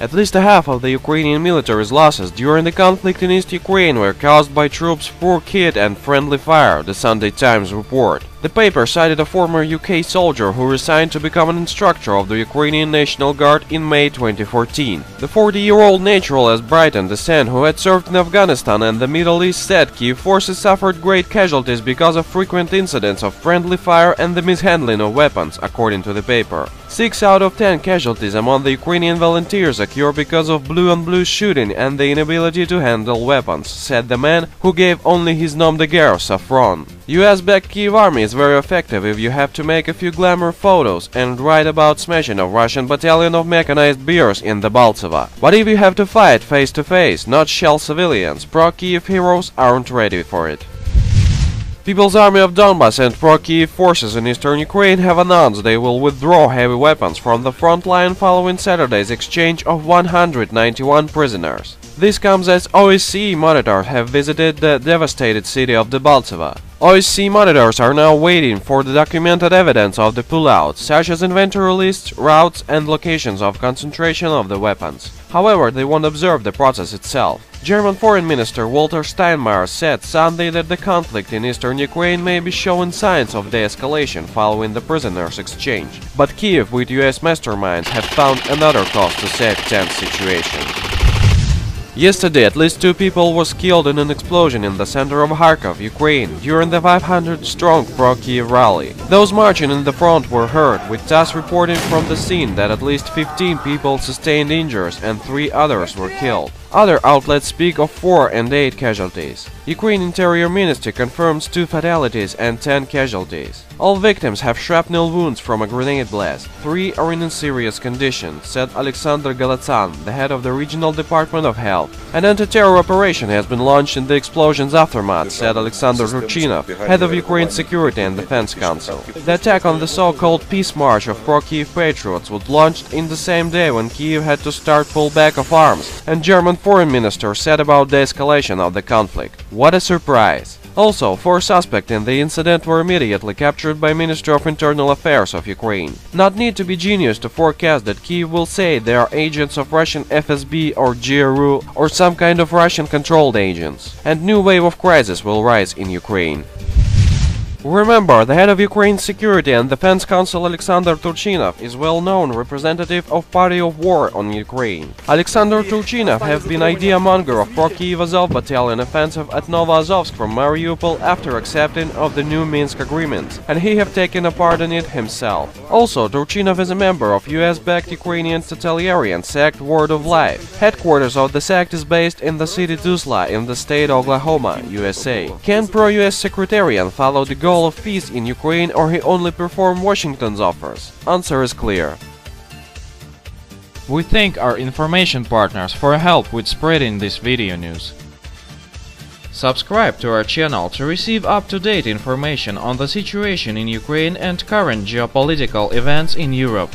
At least half of the Ukrainian military's losses during the conflict in East Ukraine were caused by troops' poor kit and friendly fire, the Sunday Times report. The paper cited a former UK soldier who resigned to become an instructor of the Ukrainian National Guard in May 2014. The 40-year-old naturalist Brighton Descent, who had served in Afghanistan and the Middle East, said Kiev forces suffered great casualties because of frequent incidents of friendly fire and the mishandling of weapons, according to the paper. Six out of ten casualties among the Ukrainian volunteers occur because of blue-on-blue shooting and the inability to handle weapons, said the man who gave only his nom de guerre saffron. US-backed Kiev army is very effective if you have to make a few glamour photos and write about smashing a Russian battalion of mechanized bears in the Baltova. But if you have to fight face to face, not shell civilians, pro-Kiev heroes aren't ready for it. People's Army of Donbass and pro-Kiev forces in eastern Ukraine have announced they will withdraw heavy weapons from the front line following Saturday's exchange of 191 prisoners. This comes as OSCE monitors have visited the devastated city of Debaltseve. OSCE monitors are now waiting for the documented evidence of the pullout, such as inventory lists, routes and locations of concentration of the weapons. However, they won't observe the process itself. German Foreign Minister Walter Steinmeier said Sunday that the conflict in eastern Ukraine may be showing signs of de-escalation following the prisoners' exchange. But Kiev with US masterminds have found another cause to save tense situation. Yesterday, at least two people was killed in an explosion in the center of Kharkov, Ukraine, during the 500-strong pro-Kiev rally. Those marching in the front were hurt, with TASS reporting from the scene that at least 15 people sustained injuries and three others were killed. Other outlets speak of 4 and 8 casualties. Ukraine Interior Ministry confirms 2 fatalities and 10 casualties. All victims have shrapnel wounds from a grenade blast. Three are in a serious condition, said Alexander Galatsan, the head of the Regional Department of Health. An anti-terror operation has been launched in the explosion's aftermath, said Alexander Turchinov, head of Ukraine's Security and Defense Council. The attack on the so-called Peace March of pro-Kiev patriots was launched in the same day when Kiev had to start pullback of arms, and German foreign minister said about the escalation of the conflict. What a surprise! Also, four suspects in the incident were immediately captured by Ministry of Internal Affairs of Ukraine. Not need to be genius to forecast that Kiev will say they are agents of Russian FSB or GRU or some kind of Russian-controlled agents. And new wave of crisis will rise in Ukraine. Remember, the head of Ukraine's Security and Defense Council Alexander Turchinov is well-known representative of Party of War on Ukraine. Alexander Turchinov have been idea monger of pro-Kiev Azov battalion offensive at Novoazovsk from Mariupol after accepting of the new Minsk agreement, and he have taken a part in it himself. Also, Turchinov is a member of US-backed Ukrainian totalitarian sect Word of Life. Headquarters of the sect is based in the city Tulsa in the state of Oklahoma, USA. Can pro-US secretarian follow the goal of peace in Ukraine or he only perform Washington's offers? Answer is clear. We thank our information partners for help with spreading this video news. Subscribe to our channel to receive up-to-date information on the situation in Ukraine and current geopolitical events in Europe.